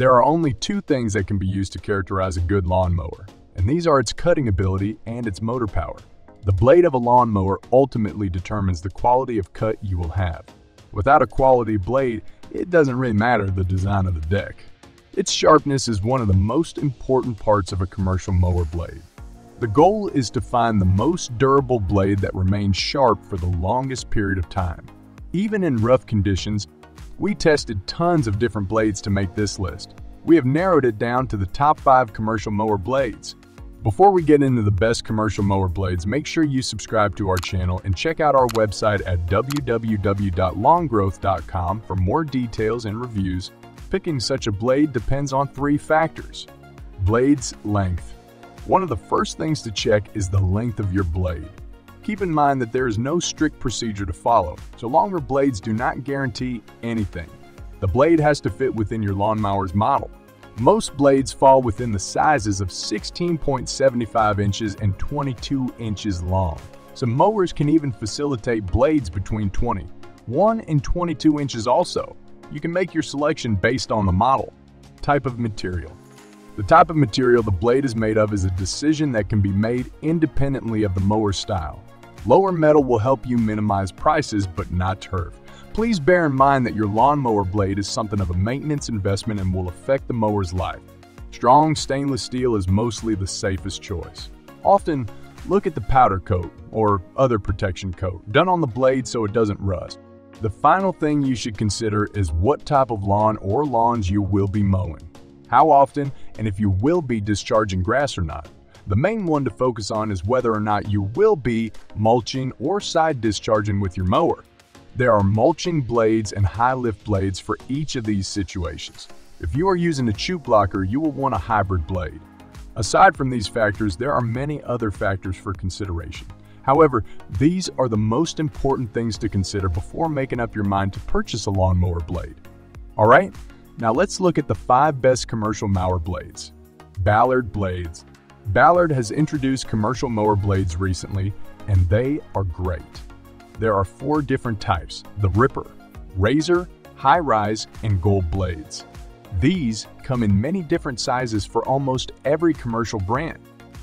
There are only two things that can be used to characterize a good lawnmower, and these are its cutting ability and its motor power. The blade of a lawnmower ultimately determines the quality of cut you will have. Without a quality blade, it doesn't really matter the design of the deck. Its sharpness is one of the most important parts of a commercial mower blade. The goal is to find the most durable blade that remains sharp for the longest period of time. Even in rough conditions, we tested tons of different blades to make this list. We have narrowed it down to the top 5 commercial mower blades. Before we get into the best commercial mower blades, make sure you subscribe to our channel and check out our website at www.lawngrowth.com for more details and reviews. Picking such a blade depends on three factors. Blade's length. One of the first things to check is the length of your blade. Keep in mind that there is no strict procedure to follow, so longer blades do not guarantee anything. The blade has to fit within your lawnmower's model. Most blades fall within the sizes of 16.75 inches and 22 inches long. Some mowers can even facilitate blades between 20, 1 and 22 inches also. You can make your selection based on the model. Type of material. The type of material the blade is made of is a decision that can be made independently of the mower style. Lower metal will help you minimize prices, but not turf. Please bear in mind that your lawnmower blade is something of a maintenance investment and will affect the mower's life. Strong stainless steel is mostly the safest choice. Often, look at the powder coat or other protection coat done on the blade so it doesn't rust. The final thing you should consider is what type of lawn or lawns you will be mowing, how often, and if you will be discharging grass or not. The main one to focus on is whether or not you will be mulching or side discharging with your mower. There are mulching blades and high lift blades for each of these situations. If you are using a chute blocker, you will want a hybrid blade. Aside from these factors, there are many other factors for consideration. However, these are the most important things to consider before making up your mind to purchase a lawnmower blade. Alright, now let's look at the 5 best commercial mower blades. Ballard Blades. Ballard has introduced commercial mower blades recently, and they are great. There are four different types, the Ripper, Razor, High Rise, and Gold blades. These come in many different sizes for almost every commercial brand.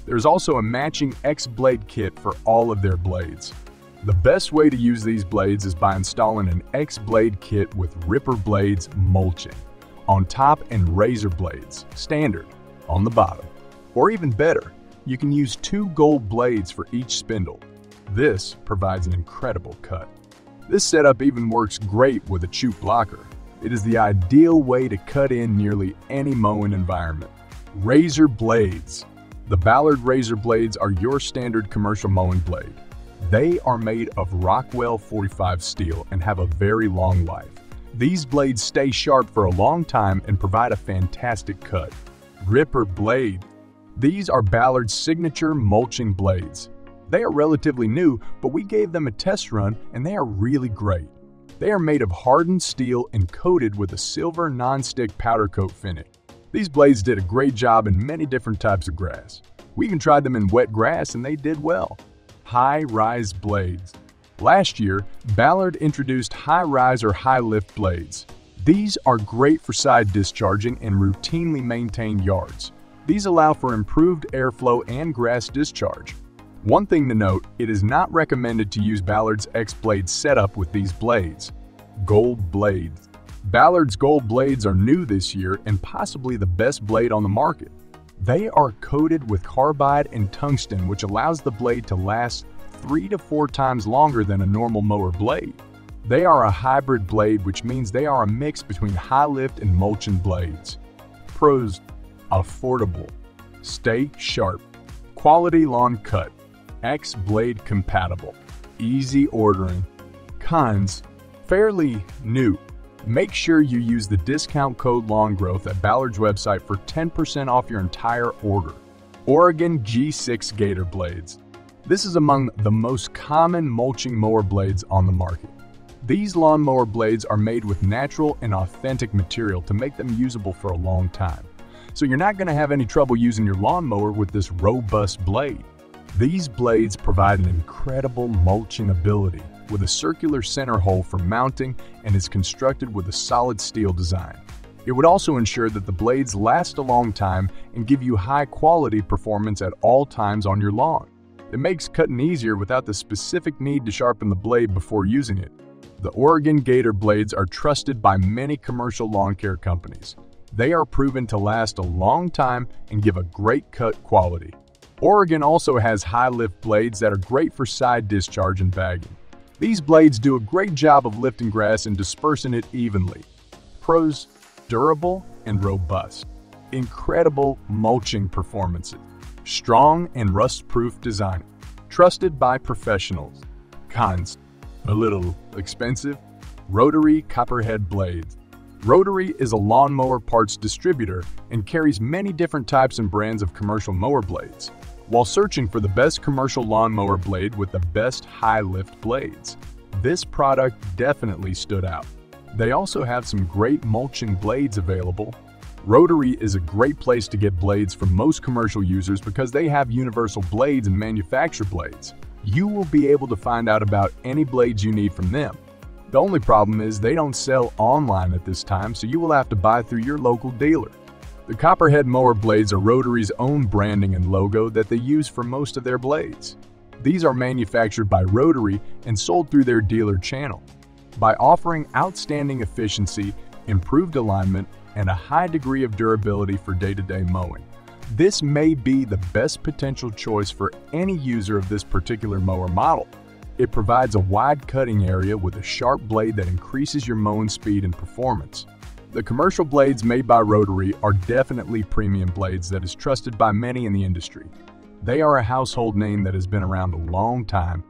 There's also a matching X-Blade kit for all of their blades. The best way to use these blades is by installing an X-Blade kit with Ripper blades mulching on top and Razor blades, standard, on the bottom. Or even better, you can use two gold blades for each spindle. This provides an incredible cut. This setup even works great with a chute blocker. It is the ideal way to cut in nearly any mowing environment. Razor blades. The Ballard Razor blades are your standard commercial mowing blade. They are made of Rockwell 45 steel and have a very long life. These blades stay sharp for a long time and provide a fantastic cut. Ripper blade. These are Ballard's signature mulching blades. They are relatively new, but we gave them a test run and they are really great. They are made of hardened steel and coated with a silver non-stick powder coat finish. These blades did a great job in many different types of grass. We even tried them in wet grass and they did well. High Rise Blades Last year, Ballard introduced high rise or high lift blades. These are great for side discharging and routinely maintained yards. These allow for improved airflow and grass discharge. One thing to note, it is not recommended to use Ballard's X-Blade setup with these blades. Gold Blades Ballard's gold blades are new this year and possibly the best blade on the market. They are coated with carbide and tungsten which allows the blade to last three to four times longer than a normal mower blade. They are a hybrid blade which means they are a mix between high lift and mulching blades. Pros Affordable Stay sharp Quality lawn cut X-Blade compatible, easy ordering. Cons, fairly new. Make sure you use the discount code LAWNGROWTH at Ballard's website for 10% off your entire order. Oregon G6 Gator Blades. This is among the most common mulching mower blades on the market. These lawnmower blades are made with natural and authentic material to make them usable for a long time. So you're not going to have any trouble using your lawnmower with this robust blade. These blades provide an incredible mulching ability with a circular center hole for mounting and is constructed with a solid steel design. It would also ensure that the blades last a long time and give you high quality performance at all times on your lawn. It makes cutting easier without the specific need to sharpen the blade before using it. The Oregon Gator blades are trusted by many commercial lawn care companies. They are proven to last a long time and give a great cut quality. Oregon also has high lift blades that are great for side discharge and bagging. These blades do a great job of lifting grass and dispersing it evenly. Pros, durable and robust. Incredible mulching performances. Strong and rust-proof design. Trusted by professionals. Cons, a little expensive. Rotary Copperhead Blades. Rotary is a lawnmower parts distributor and carries many different types and brands of commercial mower blades. While searching for the best commercial lawnmower blade with the best high-lift blades, this product definitely stood out. They also have some great mulching blades available. Rotary is a great place to get blades for most commercial users because they have universal blades and manufacture blades you will be able to find out about any blades you need from them. The only problem is they don't sell online at this time, so you will have to buy through your local dealer. The Copperhead mower blades are Rotary's own branding and logo that they use for most of their blades. These are manufactured by Rotary and sold through their dealer channel. By offering outstanding efficiency, improved alignment, and a high degree of durability for day-to-day -day mowing, this may be the best potential choice for any user of this particular mower model. It provides a wide cutting area with a sharp blade that increases your mowing speed and performance. The commercial blades made by Rotary are definitely premium blades that is trusted by many in the industry. They are a household name that has been around a long time.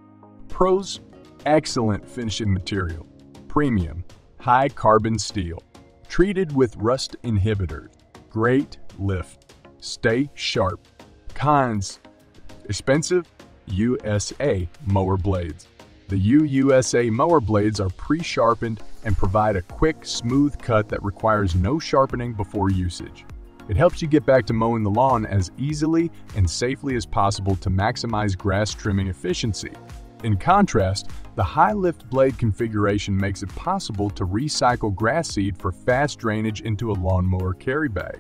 Pros, excellent finishing material. Premium, high carbon steel. Treated with rust inhibitors. Great lift. Stay sharp. Cons Expensive USA mower blades. The UUSA mower blades are pre-sharpened and provide a quick, smooth cut that requires no sharpening before usage. It helps you get back to mowing the lawn as easily and safely as possible to maximize grass trimming efficiency. In contrast, the high-lift blade configuration makes it possible to recycle grass seed for fast drainage into a lawnmower carry bag.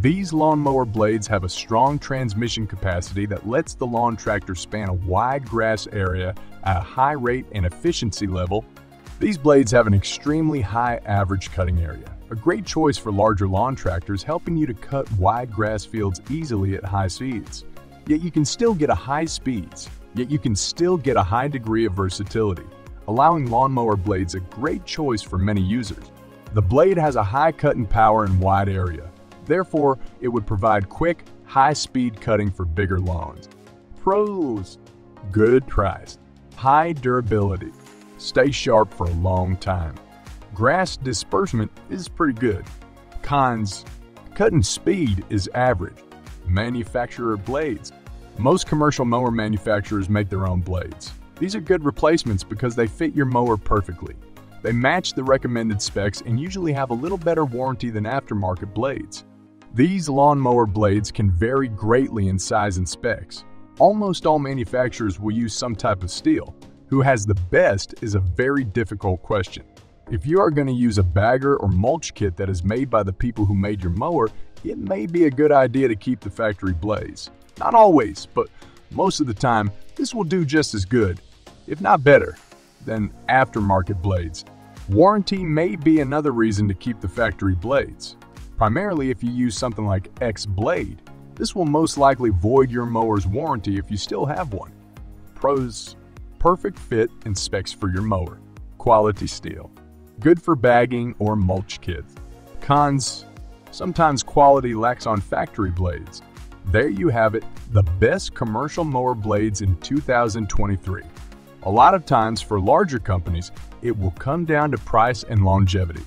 These lawnmower blades have a strong transmission capacity that lets the lawn tractor span a wide grass area at a high rate and efficiency level. These blades have an extremely high average cutting area, a great choice for larger lawn tractors helping you to cut wide grass fields easily at high speeds. Yet you can still get a high speeds, yet you can still get a high degree of versatility, allowing lawnmower blades a great choice for many users. The blade has a high cutting power and wide area, Therefore, it would provide quick, high-speed cutting for bigger lawns. Pros: Good price, high durability, stay sharp for a long time. Grass disbursement is pretty good. Cons: Cutting speed is average. Manufacturer blades. Most commercial mower manufacturers make their own blades. These are good replacements because they fit your mower perfectly. They match the recommended specs and usually have a little better warranty than aftermarket blades. These lawnmower blades can vary greatly in size and specs. Almost all manufacturers will use some type of steel. Who has the best is a very difficult question. If you are going to use a bagger or mulch kit that is made by the people who made your mower, it may be a good idea to keep the factory blades. Not always, but most of the time, this will do just as good, if not better, than aftermarket blades. Warranty may be another reason to keep the factory blades. Primarily if you use something like X-Blade, this will most likely void your mower's warranty if you still have one. Pros, perfect fit and specs for your mower. Quality steel. Good for bagging or mulch kits. Cons, sometimes quality lacks on factory blades. There you have it, the best commercial mower blades in 2023. A lot of times for larger companies, it will come down to price and longevity.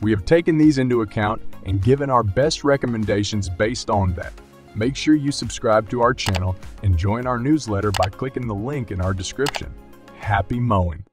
We have taken these into account and given our best recommendations based on that. Make sure you subscribe to our channel and join our newsletter by clicking the link in our description. Happy mowing!